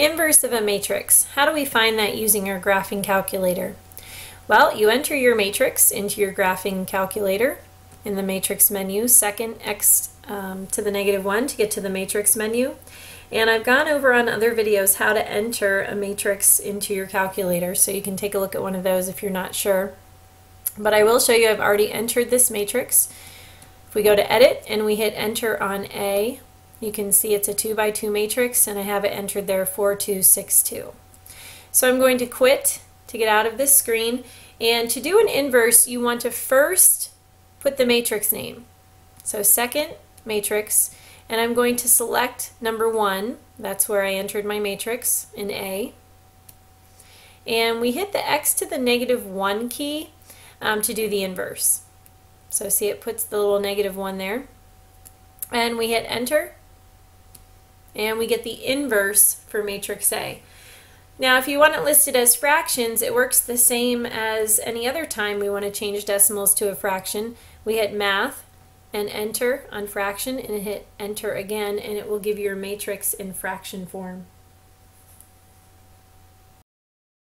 Inverse of a matrix. How do we find that using our graphing calculator? Well, you enter your matrix into your graphing calculator in the matrix menu, second x um, to the negative 1 to get to the matrix menu. And I've gone over on other videos how to enter a matrix into your calculator, so you can take a look at one of those if you're not sure. But I will show you I've already entered this matrix. If we go to edit and we hit enter on A, you can see it's a 2 by 2 matrix and I have it entered there 4262. So I'm going to quit to get out of this screen and to do an inverse you want to first put the matrix name. So second matrix and I'm going to select number 1, that's where I entered my matrix in A. And we hit the x to the negative 1 key um, to do the inverse. So see it puts the little negative 1 there. And we hit enter and we get the inverse for matrix A. Now if you want it listed as fractions, it works the same as any other time we want to change decimals to a fraction. We hit math and enter on fraction and hit enter again and it will give you your matrix in fraction form.